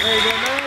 There you go, man.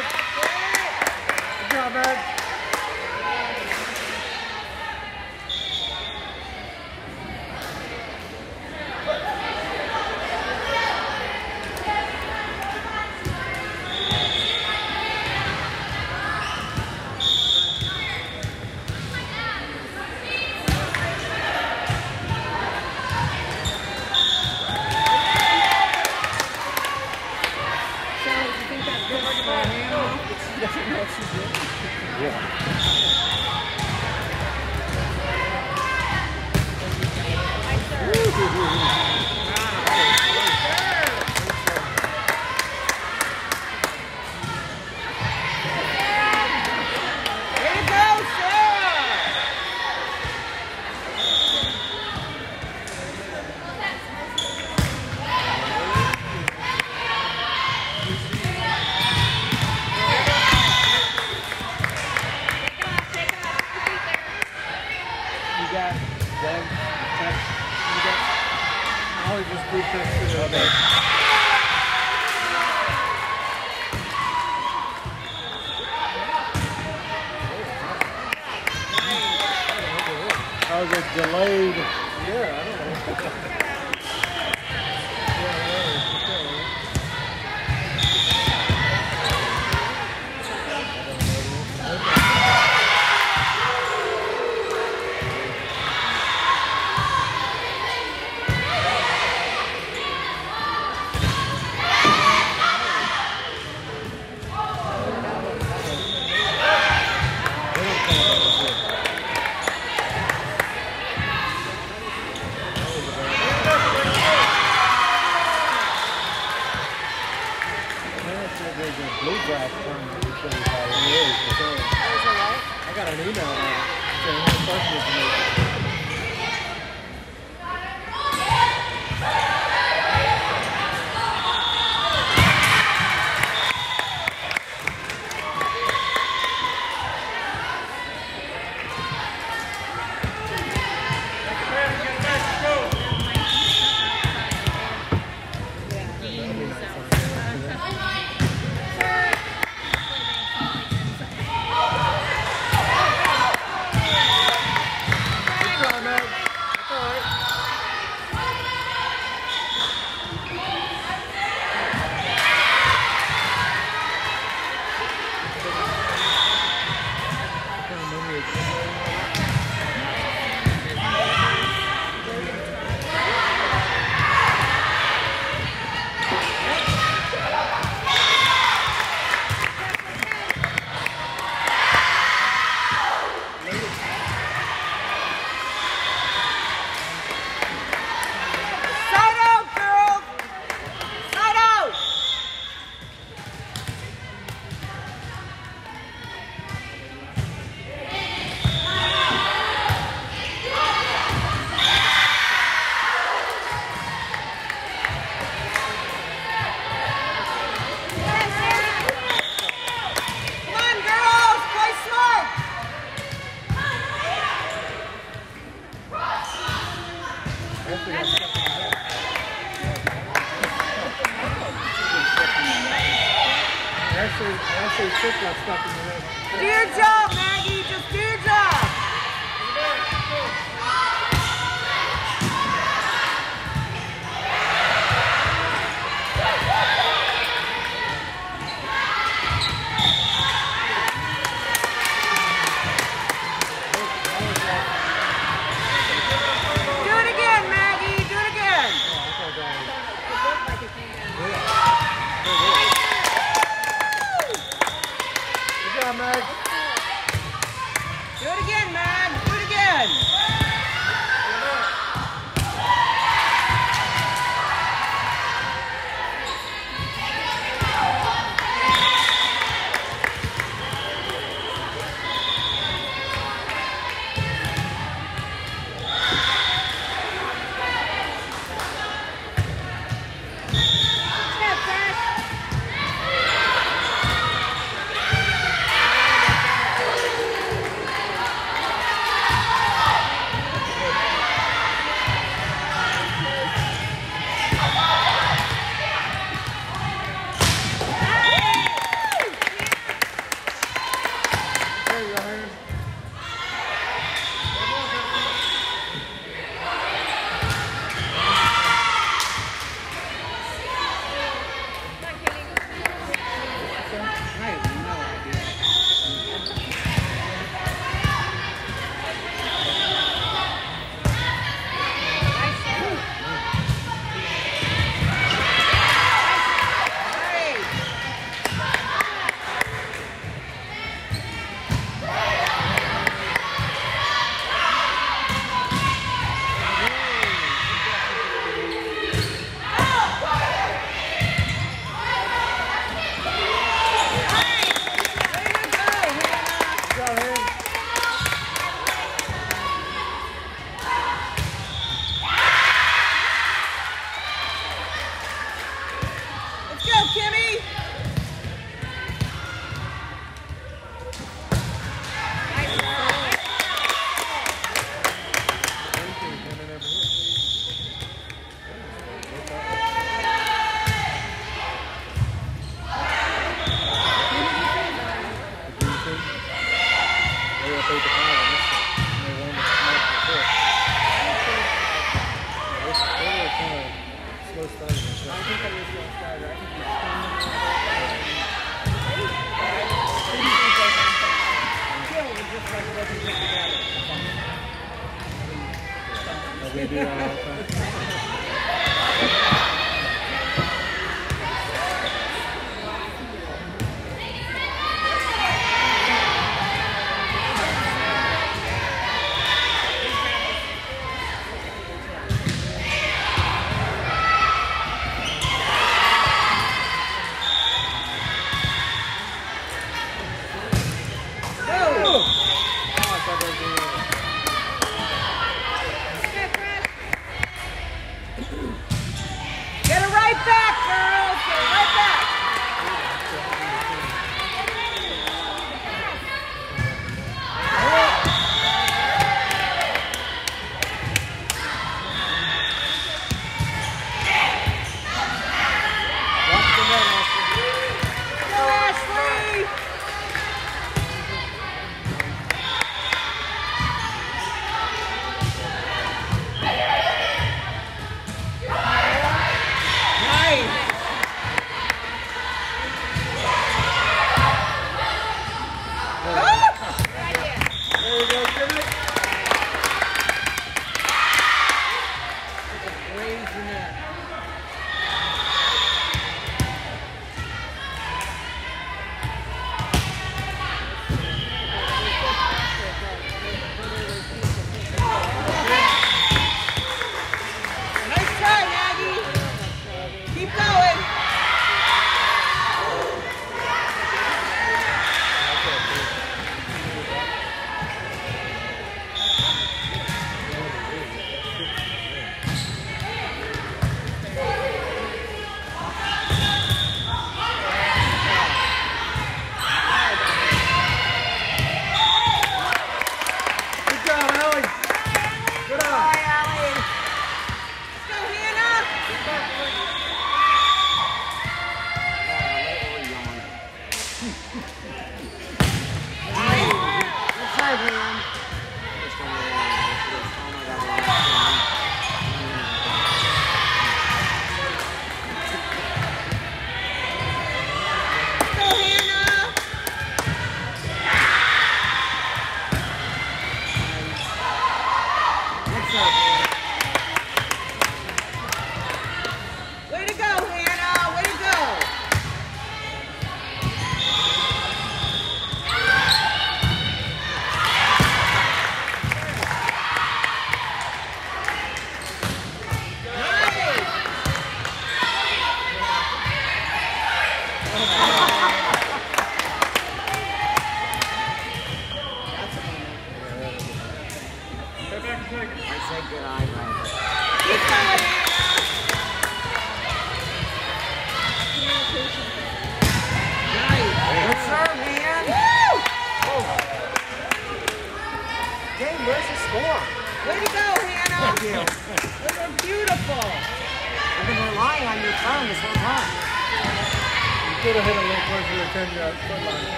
said there's a I got an email saying how.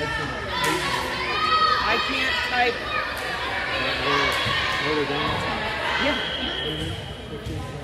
I can't type. we're- we're. Yeah.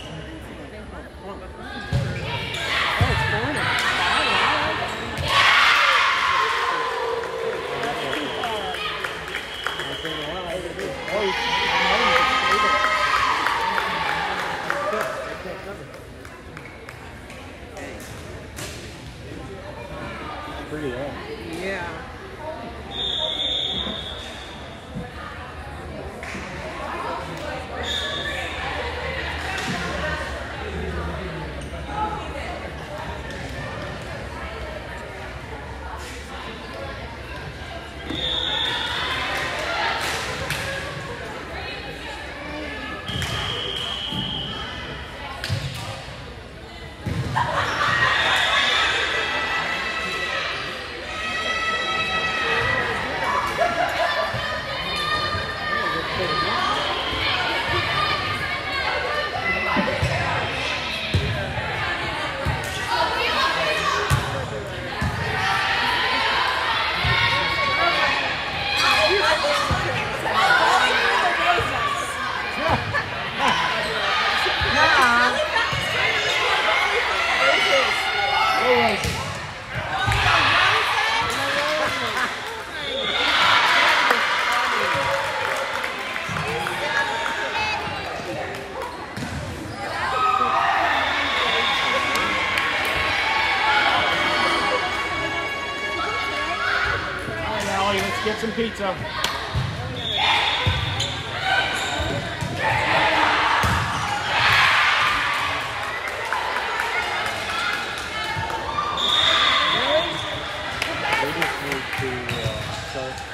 Uh,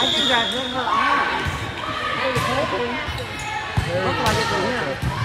anh chị gà nữa hả? Rất là nhiệt tình nha.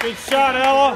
Good shot, Ella.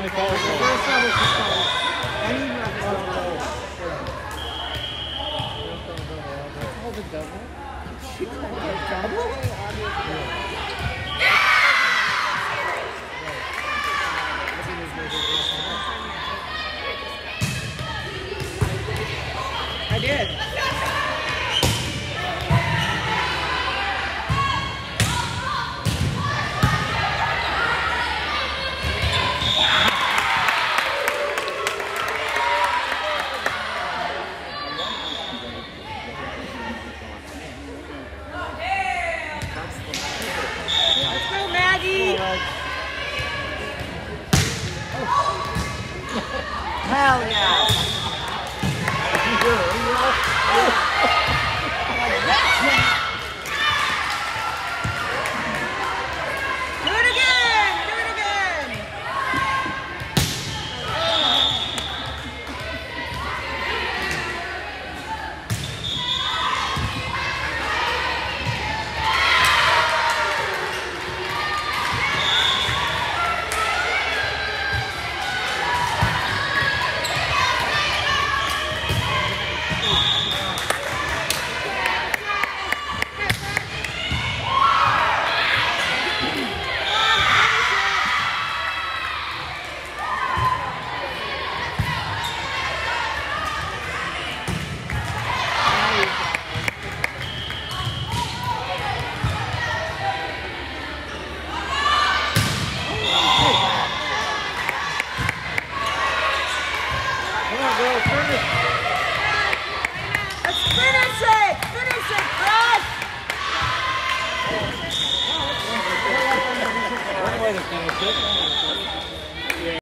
Ani Paulo. Ani Paulo. Ani